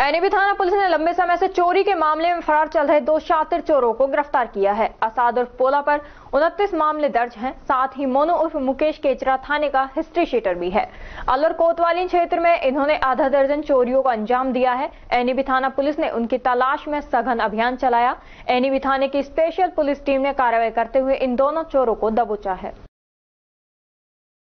NB थाना police ने लंबे समय से चोरी के मामले में फरार चल रहे दो शातिर चोरों को गिरफ़्तार किया है। असाद उर्फ़ पोला पर उनतीस मामले दर्ज हैं, साथ ही मोनू उर्फ़ मुकेश केचरा थाने का हिस्ट्री शीटर भी है। अलर कोतवाली क्षेत्र में इन्होंने आधा दर्जन चोरियों को अंजाम दिया है। एनीबी थाना पुलिस ने उनकी तलाश में सघन अभियान चलाया। एनीबी थाने की स्पेशल पुलिस टीम ने कार्रवाई करते हुए इन दोनों चोरों को दबोचा है।